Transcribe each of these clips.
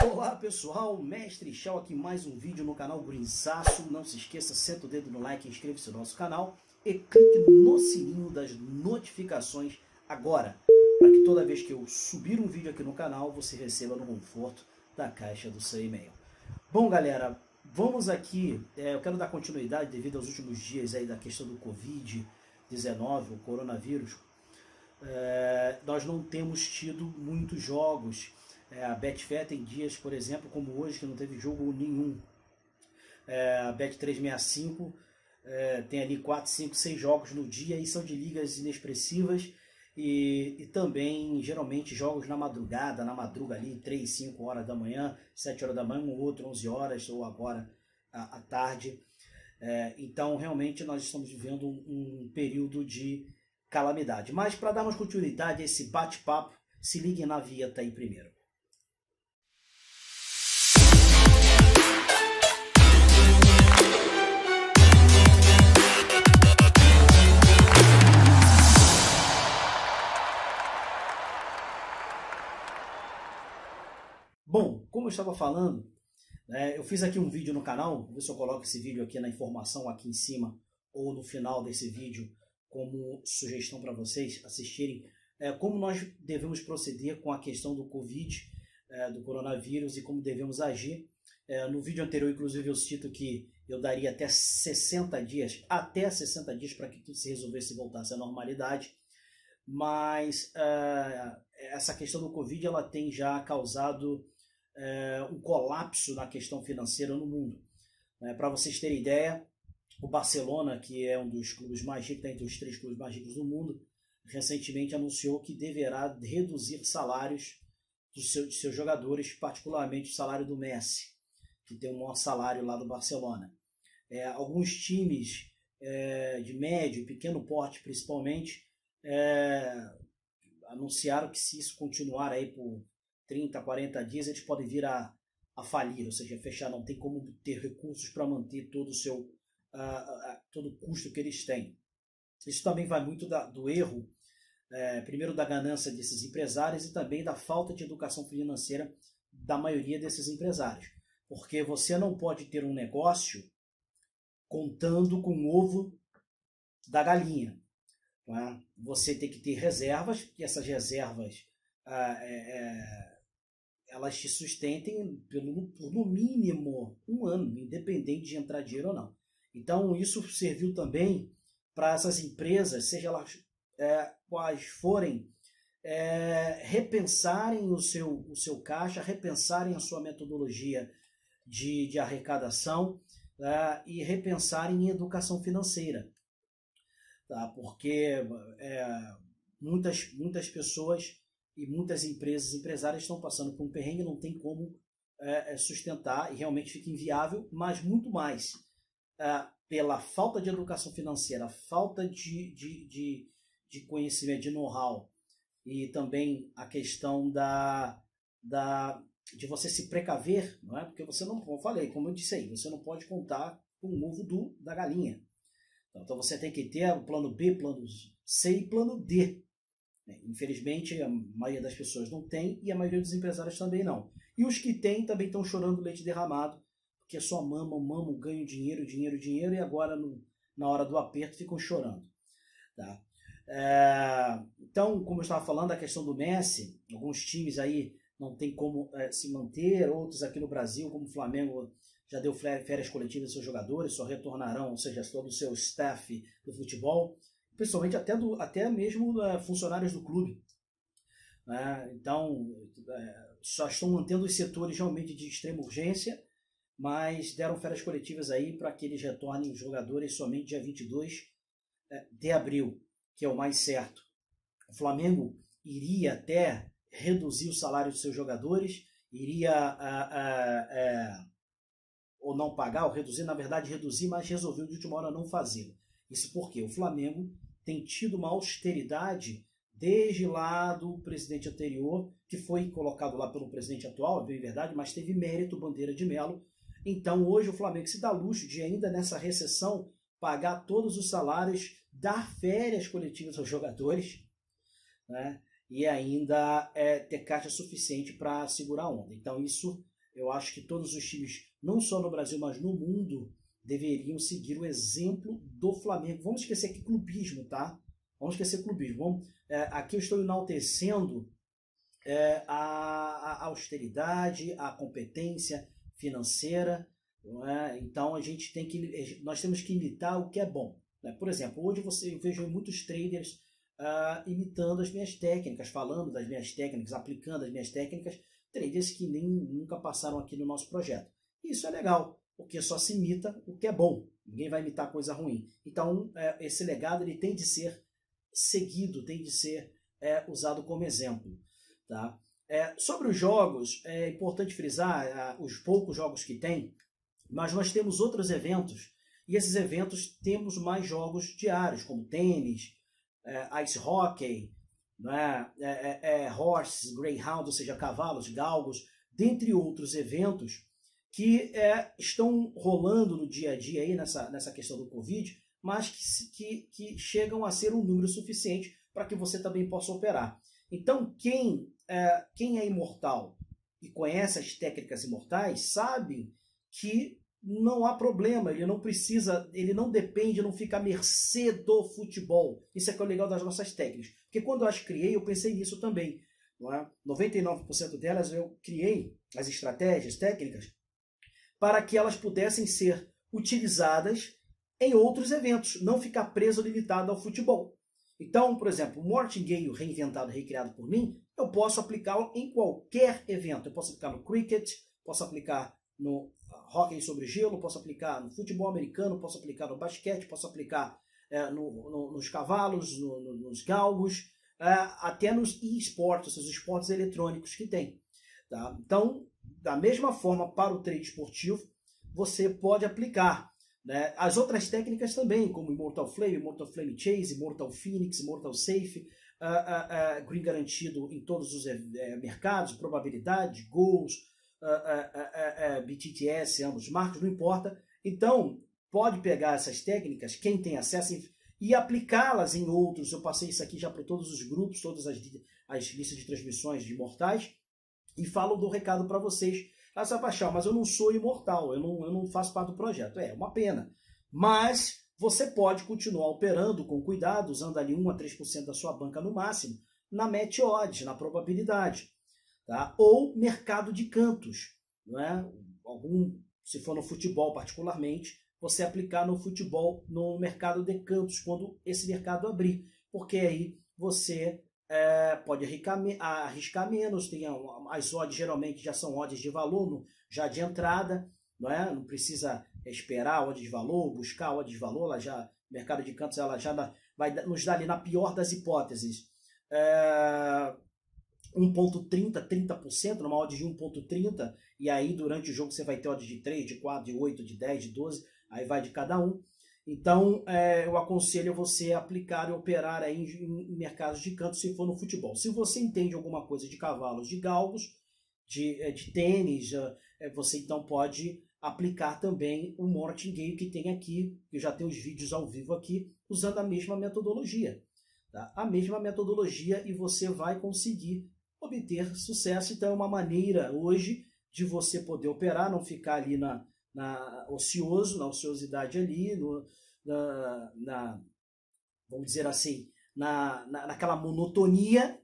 Olá pessoal, Mestre Shell aqui mais um vídeo no canal Grinsaço. Não se esqueça, senta o dedo no like, inscreva-se no nosso canal e clique no sininho das notificações agora, para que toda vez que eu subir um vídeo aqui no canal, você receba no conforto da caixa do seu e-mail. Bom galera, vamos aqui, é, eu quero dar continuidade devido aos últimos dias aí da questão do Covid-19, o coronavírus. É, nós não temos tido muitos jogos é, a Betfair tem dias, por exemplo, como hoje, que não teve jogo nenhum. É, a Bet365 é, tem ali 4, 5, 6 jogos no dia e são de ligas inexpressivas e, e, também, geralmente, jogos na madrugada, na madruga ali, 3, 5 horas da manhã, 7 horas da manhã, um outro 11 horas ou agora à, tarde. É, então, realmente, nós estamos vivendo um, um período de calamidade. Mas, para darmos continuidade a esse bate-papo, se liguem na vinheta aí primeiro. Como eu estava falando, né, eu fiz aqui um vídeo no canal, vou ver se eu coloco esse vídeo aqui na informação aqui em cima ou no final desse vídeo como sugestão para vocês assistirem é, como nós devemos proceder com a questão do Covid, é, do coronavírus e como devemos agir. É, no vídeo anterior, inclusive, eu cito que eu daria até 60 dias, até 60 dias para que tudo se resolvesse e voltasse à normalidade. Mas é, essa questão do Covid ela tem já causado é, um colapso na questão financeira no mundo. É, Para vocês terem ideia, o Barcelona, que é um dos clubes mais ricos, entre os três clubes mais ricos do mundo, recentemente anunciou que deverá reduzir salários dos seus, de seus jogadores, particularmente o salário do Messi, que tem o maior salário lá do Barcelona. É, alguns times é, de médio pequeno porte, principalmente, é, anunciaram que se isso continuar aí por 30, 40 dias, eles podem vir a, a falir, ou seja, fechar, não tem como ter recursos para manter todo o seu uh, uh, todo o custo que eles têm. Isso também vai muito da, do erro, é, primeiro da ganância desses empresários e também da falta de educação financeira da maioria desses empresários. Porque você não pode ter um negócio contando com o ovo da galinha. É? Você tem que ter reservas, e essas reservas ah, é, é, elas te sustentem pelo, por no mínimo um ano, independente de entrar dinheiro ou não. Então, isso serviu também para essas empresas, seja elas é, quais forem, é, repensarem o seu, o seu caixa, repensarem a sua metodologia de, de arrecadação é, e repensarem em educação financeira. Tá? Porque é, muitas, muitas pessoas e muitas empresas, empresárias estão passando por um perrengue, não tem como é, é, sustentar e realmente fica inviável, mas muito mais é, pela falta de educação financeira, falta de, de, de, de conhecimento, de know-how e também a questão da, da, de você se precaver, não é? Porque você não, como eu falei, como eu disse aí, você não pode contar com o ovo do, da galinha. Então você tem que ter o plano B, plano C e plano D? Infelizmente, a maioria das pessoas não tem e a maioria dos empresários também não. E os que têm também estão chorando leite derramado, porque só mamam, mamam, ganham dinheiro, dinheiro, dinheiro e agora no, na hora do aperto ficam chorando. Tá? É, então, como eu estava falando, a questão do Messi, alguns times aí não tem como é, se manter, outros aqui no Brasil, como o Flamengo, já deu férias coletivas aos seus jogadores, só retornarão, ou seja, todo o seu staff do futebol principalmente até, do, até mesmo uh, funcionários do clube. Né? Então, uh, só estão mantendo os setores realmente de extrema urgência, mas deram férias coletivas aí para que eles retornem os jogadores somente dia 22 uh, é, de abril, que é o mais certo. O Flamengo iria até reduzir o salário dos seus jogadores, iria ou não pagar, ou reduzir, na verdade reduzir, mas resolveu de última hora não fazê-lo. Isso porque o Flamengo tem tido uma austeridade desde lá do presidente anterior, que foi colocado lá pelo presidente atual, é bem verdade, mas teve mérito Bandeira de Melo. Então hoje o Flamengo se dá luxo de ainda nessa recessão pagar todos os salários, dar férias coletivas aos jogadores, né? e ainda é, ter caixa suficiente para segurar a onda. Então, isso eu acho que todos os times, não só no Brasil, mas no mundo, deveriam seguir o exemplo do Flamengo. Vamos esquecer aqui clubismo, tá? Vamos esquecer clubismo. Vamos, é, aqui eu estou enaltecendo é, a, a, austeridade, a competência financeira. É? Então a gente tem que, nós temos que imitar o que é bom. Né? Por exemplo, hoje você, eu vejo muitos traders uh, imitando as minhas técnicas, falando das minhas técnicas, aplicando as minhas técnicas, traders que nem nunca passaram aqui no nosso projeto. Isso é legal, porque só se imita o que é bom. Ninguém vai imitar coisa ruim. Então, é, esse legado ele tem de ser seguido, tem de ser é, usado como exemplo. Tá? É, sobre os jogos, é importante frisar é, os poucos jogos que tem, mas nós temos outros eventos, e esses eventos temos mais jogos diários, como tênis, é, ice hockey, né, é, é, é, horse, greyhound, ou seja, cavalos, galgos, dentre outros eventos que é, estão rolando no dia a dia aí nessa, nessa questão do Covid, mas que, que, que chegam a ser um número suficiente para que você também possa operar. Então, quem é, quem é imortal e conhece as técnicas imortais sabe que não há problema, ele não precisa, ele não depende, não fica à mercê do futebol. Isso é que é o legal das nossas técnicas. Porque quando eu as criei, eu pensei nisso também. Não é? 99% delas eu criei as estratégias técnicas para que elas pudessem ser utilizadas em outros eventos, não ficar preso limitado ao futebol. Então, por exemplo, o Mortingale reinventado, recriado por mim, eu posso aplicá-lo em qualquer evento. Eu posso aplicar no cricket, posso aplicar no hockey sobre gelo, posso aplicar no futebol americano, posso aplicar no basquete, posso aplicar é, no, no, nos cavalos, no, nos galgos, é, até nos e-sports, os esportes eletrônicos que tem. Tá? Então, da mesma forma, para o trade esportivo, você pode aplicar né? as outras técnicas também, como Immortal Flame, Immortal Flame Chase, Immortal Phoenix, Immortal Safe, uh, uh, uh, green garantido em todos os eh, mercados, probabilidade, gols, BTTS, ambos marcos, não importa. Então, pode pegar essas técnicas, quem tem acesso, e aplicá-las em outros. Eu passei isso aqui já para todos os grupos, todas as, as listas de transmissões de imortais, e falo do recado para vocês. Ah, Paixão, mas eu não sou imortal, eu não, eu não faço parte do projeto. É, uma pena. Mas você pode continuar operando com cuidado, usando ali 1 a 3% da sua banca no máximo, na match odds, na probabilidade. Tá? Ou mercado de cantos. Não é? Algum, se for no futebol particularmente, você aplicar no futebol, no mercado de cantos, quando esse mercado abrir. Porque aí você é, pode arriscar, arriscar, menos, tem as odds geralmente já são odds de valor, já de entrada, não, é? não precisa esperar a odd de valor, buscar a odd de valor, ela já, mercado de cantos ela já vai nos dar ali na pior das hipóteses. É, 1.30, 30%, numa odd de 1.30, e aí durante o jogo você vai ter odd de 3, de 4, de 8, de 10, de 12, aí vai de cada um. Então, é, eu aconselho você a aplicar e operar aí em, em, mercados de canto se for no futebol. Se você entende alguma coisa de cavalos, de galgos, de, é, de tênis, é, você então pode aplicar também o Mortingale que tem aqui, eu já tenho os vídeos ao vivo aqui, usando a mesma metodologia. Tá? A mesma metodologia e você vai conseguir obter sucesso. Então, é uma maneira hoje de você poder operar, não ficar ali na, na ocioso, na ociosidade ali, no, na, na, vamos dizer assim, na, na naquela monotonia,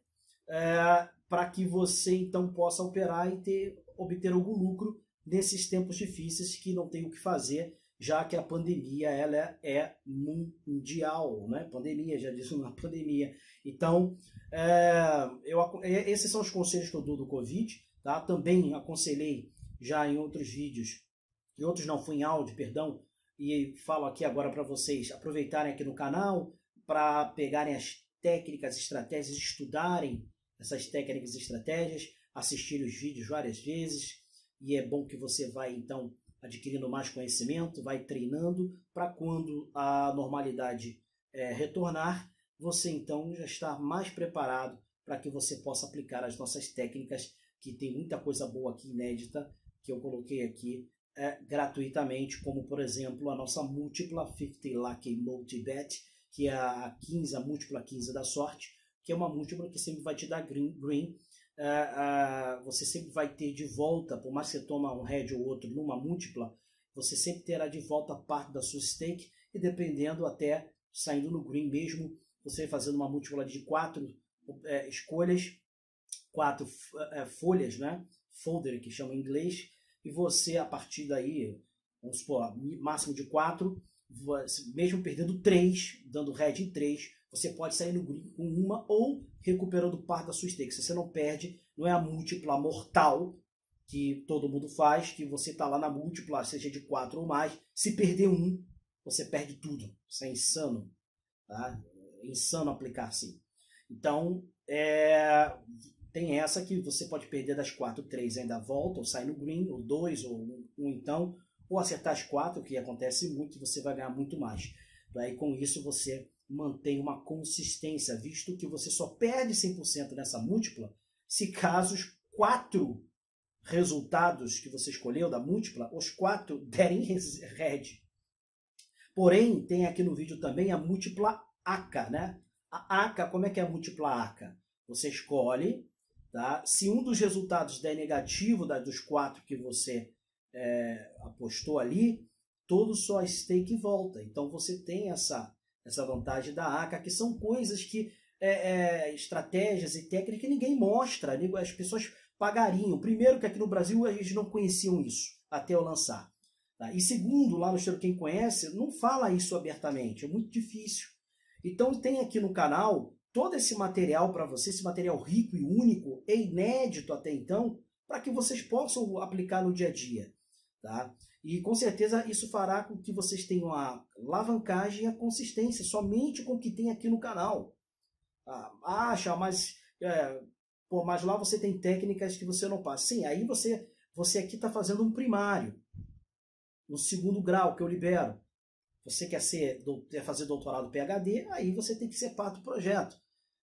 é, para que você então possa operar e ter, obter algum lucro nesses tempos difíceis que não tem o que fazer, já que a pandemia ela é mundial, né? Pandemia, já disse uma pandemia. Então, é, eu, esses são os conselhos que eu dou do Covid. Tá? Também aconselhei já em outros vídeos, e outros não, fui em áudio, perdão, e falo aqui agora para vocês aproveitarem aqui no canal para pegarem as técnicas, estratégias, estudarem essas técnicas e estratégias, assistirem os vídeos várias vezes, e é bom que você vai então adquirindo mais conhecimento, vai treinando para quando a normalidade é, retornar, você então já está mais preparado para que você possa aplicar as nossas técnicas, que tem muita coisa boa aqui inédita que eu coloquei aqui é, gratuitamente, como por exemplo a nossa múltipla 50 Lucky Multibet, que é a 15, a múltipla 15 da sorte, que é uma múltipla que sempre vai te dar green. green. Uh, você sempre vai ter de volta, por mais que você toma um red ou outro numa múltipla, você sempre terá de volta parte da sua stake e dependendo até saindo no green mesmo, você fazendo uma múltipla de quatro é, escolhas, quatro é, folhas, né? Folder que chama em inglês, e você a partir daí, vamos supor, máximo de quatro, mesmo perdendo três, dando red em três, você pode sair no green com uma ou recuperando parte da sua stake. Se você não perde, não é a múltipla mortal que todo mundo faz, que você está lá na múltipla, seja de quatro ou mais. Se perder um, você perde tudo. Isso é insano. Tá? É insano aplicar assim. Então, é, tem essa que você pode perder das quatro, três ainda volta, ou sai no green, ou dois, ou um, um então, ou acertar as quatro, que acontece muito, você vai ganhar muito mais. Daí com isso você mantém uma consistência, visto que você só perde 100% nessa múltipla se caso os quatro resultados que você escolheu da múltipla, os quatro derem red. Porém, tem aqui no vídeo também a múltipla ACA, né? A ACA, como é que é a múltipla ACA? Você escolhe, tá? Se um dos resultados der negativo da, dos quatro que você é, apostou ali, todo sua stake volta. Então você tem essa, essa vantagem da ACA, que são coisas que, é, é, estratégias e técnicas que ninguém mostra. As pessoas pagariam. Primeiro que aqui no Brasil a gente não conheciam isso até eu lançar. Tá? E segundo, lá no estilo quem conhece, não fala isso abertamente, é muito difícil. Então tem aqui no canal todo esse material para você, esse material rico e único e inédito até então, para que vocês possam aplicar no dia a dia. Tá? E com certeza isso fará com que vocês tenham a alavancagem e a consistência somente com o que tem aqui no canal. Ah, acha, mas, é, pô, mas lá você tem técnicas que você não passa. Sim, aí você, você aqui está fazendo um primário, um segundo grau que eu libero. Você quer, ser, quer fazer doutorado PhD, aí você tem que ser parte do projeto.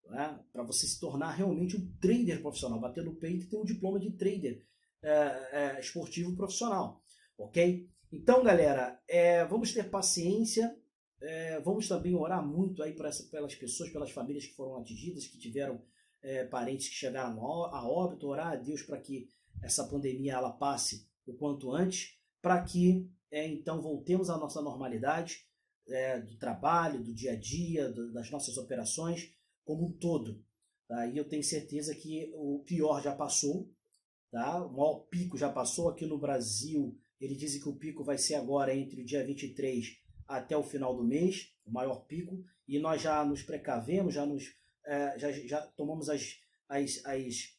Né? Para você se tornar realmente um trader profissional, bater no peito e ter um diploma de trader é, é, esportivo profissional ok? Então, galera, é, vamos ter paciência, é, vamos também orar muito aí essa, pelas pessoas, pelas famílias que foram atingidas, que tiveram é, parentes que chegaram a óbito, orar a Deus para que essa pandemia ela passe o quanto antes, para que é, então voltemos à nossa normalidade do trabalho, do dia a dia, do, das nossas operações como um todo. Tá? E eu tenho certeza que o pior já passou, tá? o maior pico já passou aqui no Brasil ele diz que o pico vai ser agora entre o dia 23 até o final do mês, o maior pico, e nós já nos precavemos, já, nos, é, já, já tomamos as, as, as,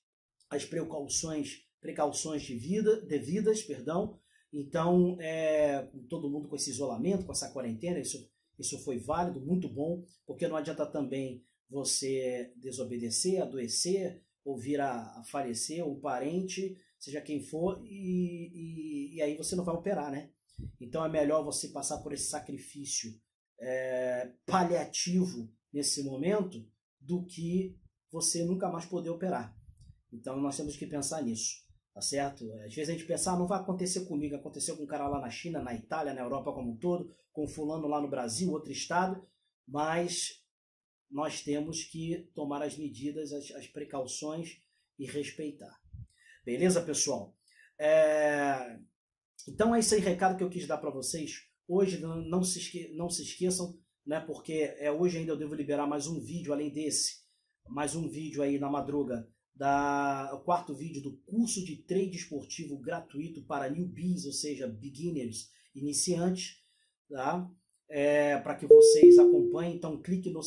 as precauções, precauções de vida, devidas, perdão. Então, é, todo mundo com esse isolamento, com essa quarentena, isso, isso foi válido, muito bom, porque não adianta também você desobedecer, adoecer, ou vir a, a falecer, um parente seja quem for, e, e, e, aí você não vai operar, né? Então é melhor você passar por esse sacrifício é, paliativo nesse momento do que você nunca mais poder operar. Então nós temos que pensar nisso, tá certo? Às vezes a gente pensa, ah, não vai acontecer comigo, aconteceu com um cara lá na China, na Itália, na Europa como um todo, com fulano lá no Brasil, outro estado, mas nós temos que tomar as medidas, as, as precauções e respeitar. Beleza, pessoal? É... Então é esse aí recado que eu quis dar para vocês. Hoje não se, esque... não se esqueçam, né? Porque é hoje ainda eu devo liberar mais um vídeo além desse, mais um vídeo aí na madruga da o quarto vídeo do curso de trade esportivo gratuito para newbies, ou seja, beginners, iniciantes, tá? É, para que vocês acompanhem, então clique no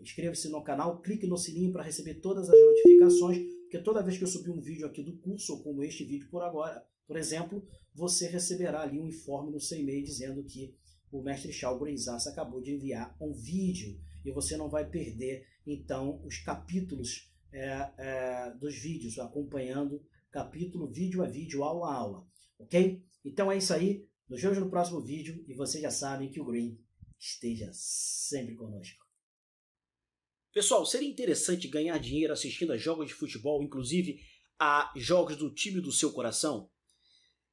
inscreva-se no canal, clique no sininho para receber todas as notificações porque toda vez que eu subir um vídeo aqui do curso, ou como este vídeo por agora, por exemplo, você receberá ali um informe no seu e-mail dizendo que o mestre Shao Gurizasa acabou de enviar um vídeo e você não vai perder então os capítulos é, é, dos vídeos, acompanhando capítulo, vídeo a vídeo, aula a aula, ok? Então é isso aí, nos vemos no próximo vídeo e vocês já sabem que o Green esteja sempre conosco. Pessoal, seria interessante ganhar dinheiro assistindo a jogos de futebol, inclusive a jogos do time do seu coração?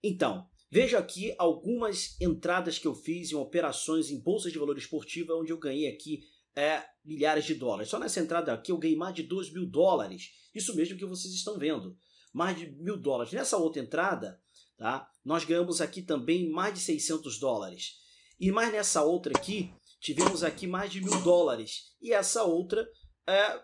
Então, veja aqui algumas entradas que eu fiz em operações em bolsas de valor esportiva, onde eu ganhei aqui é, milhares de dólares. Só nessa entrada aqui eu ganhei mais de 2 mil dólares. Isso mesmo que vocês estão vendo. Mais de mil dólares. Nessa outra entrada, tá? nós ganhamos aqui também mais de 600 dólares. E mais nessa outra aqui, tivemos aqui mais de mil dólares. E essa outra é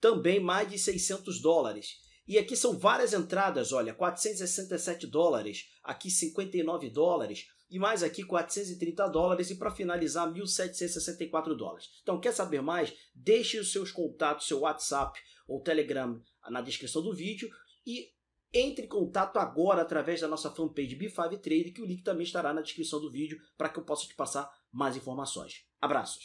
também mais de 600 dólares. E aqui são várias entradas, olha, 467 dólares, aqui 59 dólares, e mais aqui 430 dólares, e para finalizar, 1.764 dólares. Então, quer saber mais? Deixe os seus contatos, seu WhatsApp ou Telegram na descrição do vídeo e entre em contato agora através da nossa fanpage B5 Trade, que o link também estará na descrição do vídeo para que eu possa te passar mais informações. Abraços!